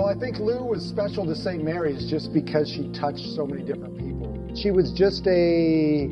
Well, I think Lou was special to St. Mary's just because she touched so many different people. She was just a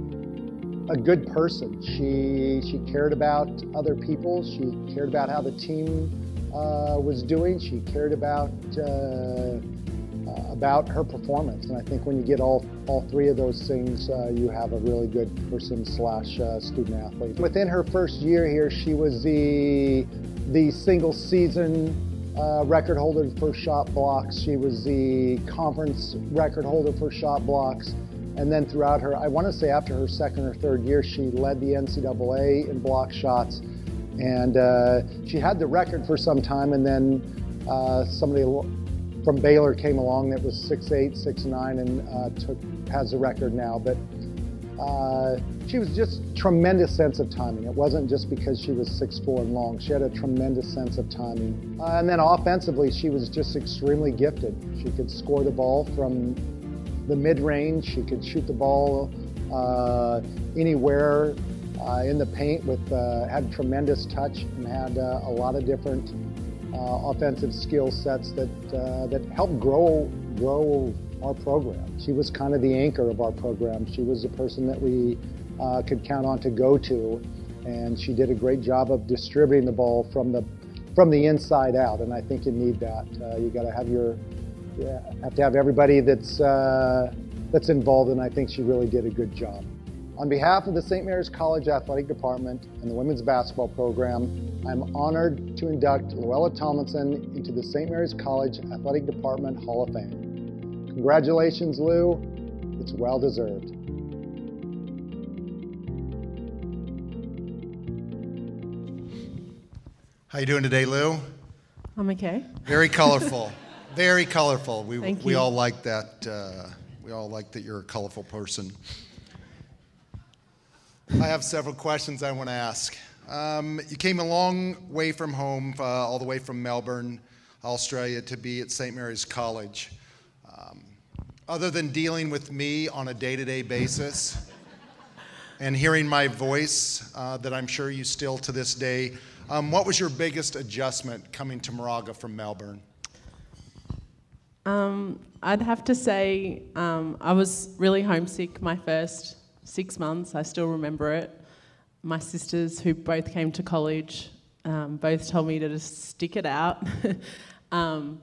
a good person. She she cared about other people. She cared about how the team uh, was doing. She cared about uh, uh, about her performance. And I think when you get all all three of those things, uh, you have a really good person slash uh, student athlete. Within her first year here, she was the the single season uh, record holder for shot blocks. She was the conference record holder for shot blocks. And then throughout her, I want to say after her second or third year, she led the NCAA in block shots. And uh, she had the record for some time, and then uh, somebody from Baylor came along that was 6'8", 6'9", and uh, took has the record now. But uh, she was just tremendous sense of timing. It wasn't just because she was 6'4 and long. She had a tremendous sense of timing. Uh, and then offensively, she was just extremely gifted. She could score the ball from the mid-range. She could shoot the ball uh, anywhere uh, in the paint. With uh, had tremendous touch and had a lot of different offensive skill sets that that helped grow grow our program. She was kind of the anchor of our program. She was the person that we could count on to go to, and she did a great job of distributing the ball from the from the inside out. And I think you need that. you got to have your yeah, have to have everybody that's uh, that's involved, and I think she really did a good job. On behalf of the St. Mary's College Athletic Department and the women's basketball program, I'm honored to induct Louella Tomlinson into the St. Mary's College Athletic Department Hall of Fame. Congratulations, Lou. It's well deserved. How you doing today, Lou? I'm okay. Very colorful. Very colorful. We, Thank we you. all like that. Uh, we all like that you're a colorful person. I have several questions I want to ask. Um, you came a long way from home, uh, all the way from Melbourne, Australia, to be at St. Mary's College. Um, other than dealing with me on a day to day basis and hearing my voice, uh, that I'm sure you still to this day, um, what was your biggest adjustment coming to Moraga from Melbourne? Um, I'd have to say um, I was really homesick my first six months. I still remember it. My sisters, who both came to college, um, both told me to just stick it out. Um,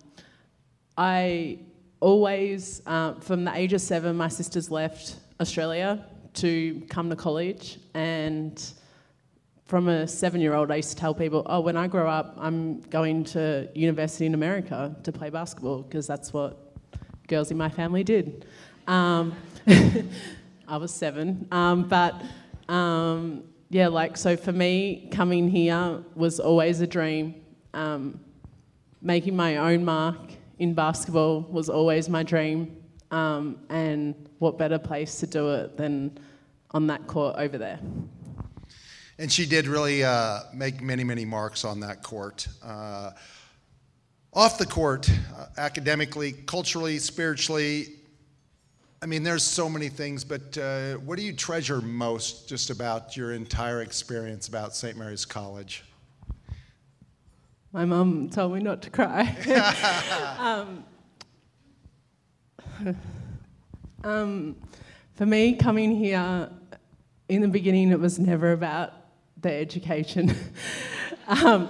I always, uh, from the age of seven, my sisters left Australia to come to college and from a seven year old, I used to tell people, oh, when I grow up, I'm going to university in America to play basketball because that's what girls in my family did. Um, I was seven. Um, but um, yeah, like, so for me, coming here was always a dream. Um, making my own mark in basketball was always my dream. Um, and what better place to do it than on that court over there? And she did really uh, make many, many marks on that court. Uh, off the court, uh, academically, culturally, spiritually, I mean, there's so many things, but uh, what do you treasure most just about your entire experience about St. Mary's College? My mum told me not to cry. um, um, for me, coming here, in the beginning, it was never about the education. um,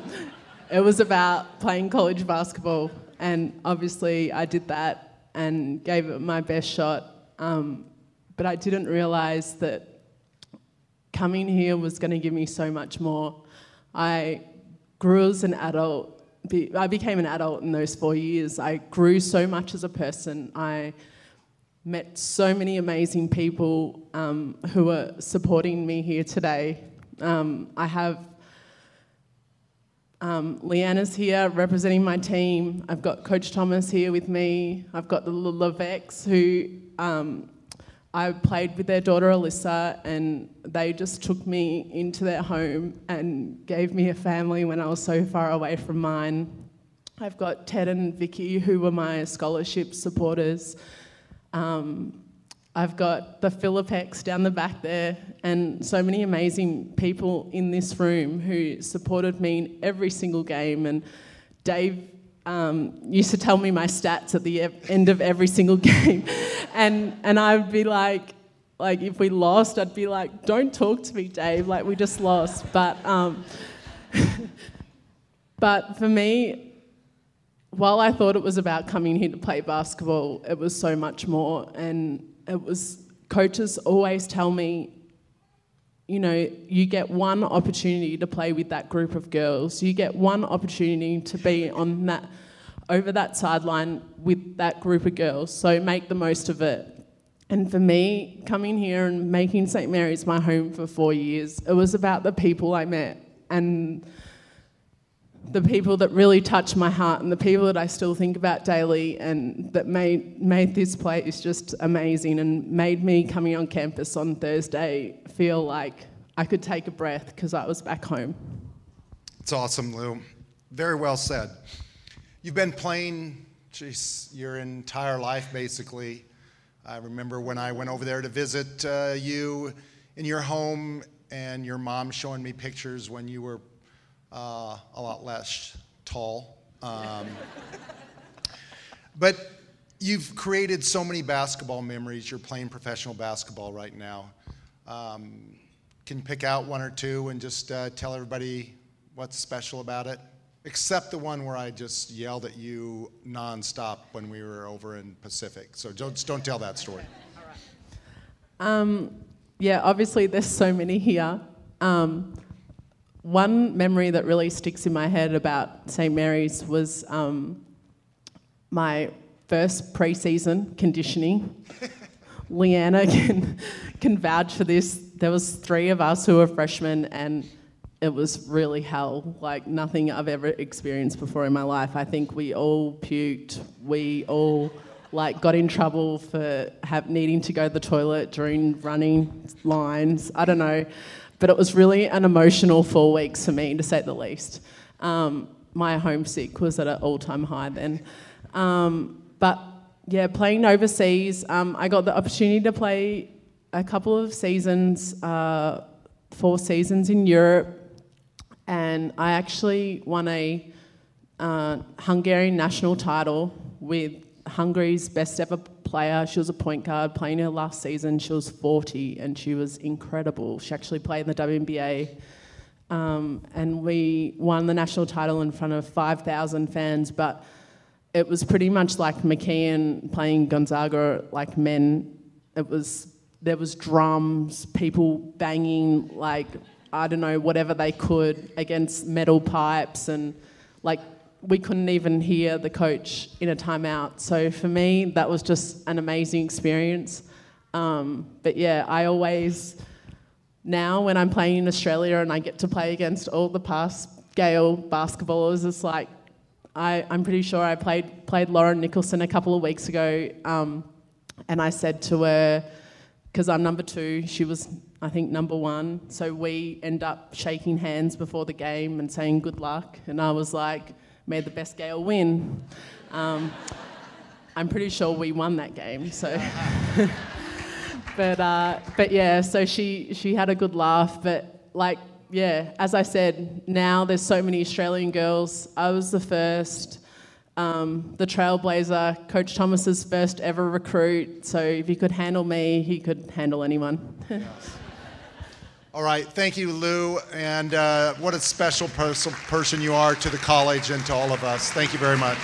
it was about playing college basketball, and obviously I did that and gave it my best shot. Um, but I didn't realise that coming here was going to give me so much more. I grew as an adult. I became an adult in those four years. I grew so much as a person. I met so many amazing people um, who are supporting me here today. Um, I have um, Leanna's here representing my team. I've got Coach Thomas here with me. I've got the Levex who um, I played with their daughter Alyssa, and they just took me into their home and gave me a family when I was so far away from mine. I've got Ted and Vicky who were my scholarship supporters. Um, I've got the Philippex down the back there, and so many amazing people in this room who supported me in every single game. And Dave um, used to tell me my stats at the end of every single game, and and I'd be like, like if we lost, I'd be like, don't talk to me, Dave. Like we just lost. But um, but for me, while I thought it was about coming here to play basketball, it was so much more. And it was coaches always tell me, you know, you get one opportunity to play with that group of girls. You get one opportunity to be on that over that sideline with that group of girls. So make the most of it. And for me, coming here and making St. Mary's my home for four years, it was about the people I met and the people that really touch my heart and the people that I still think about daily and that made, made this place just amazing and made me coming on campus on Thursday feel like I could take a breath because I was back home. It's awesome, Lou. Very well said. You've been playing geez, your entire life, basically. I remember when I went over there to visit uh, you in your home and your mom showing me pictures when you were uh, a lot less tall. Um, but you've created so many basketball memories. You're playing professional basketball right now. Um, can pick out one or two and just uh, tell everybody what's special about it? except the one where I just yelled at you nonstop when we were over in Pacific. So don't, don't tell that story. Um, yeah, obviously there's so many here. Um, one memory that really sticks in my head about St Mary's was um, my first pre-season conditioning. Leanna can can vouch for this. There was three of us who were freshmen, and it was really hell, like nothing I've ever experienced before in my life. I think we all puked. We all like got in trouble for have, needing to go to the toilet during running lines. I don't know, but it was really an emotional four weeks for me, to say the least. Um, my homesick was at an all-time high then, um, but yeah, playing overseas, um, I got the opportunity to play a couple of seasons, uh, four seasons in Europe and I actually won a uh, Hungarian national title with Hungary's best ever player. She was a point guard playing her last season. She was 40 and she was incredible. She actually played in the WNBA. Um, and we won the national title in front of 5,000 fans, but it was pretty much like McKeon playing Gonzaga like men. It was there was drums, people banging like I don't know, whatever they could against metal pipes and like we couldn't even hear the coach in a timeout. So for me, that was just an amazing experience. Um, but yeah, I always, now when I'm playing in Australia and I get to play against all the past Gael basketballers, it's like, I, I'm pretty sure I played, played Lauren Nicholson a couple of weeks ago um, and I said to her, because I'm number two, she was I think, number one. So we end up shaking hands before the game and saying good luck. And I was like, may the best Gael win. Um, I'm pretty sure we won that game. So, but uh, but yeah, so she she had a good laugh. But like yeah, as I said, now there's so many Australian girls. I was the first. Um, the trailblazer, Coach Thomas's first ever recruit. So if he could handle me, he could handle anyone. All right, thank you, Lou, and uh, what a special pers- person you are to the college and to all of us. Thank you very much.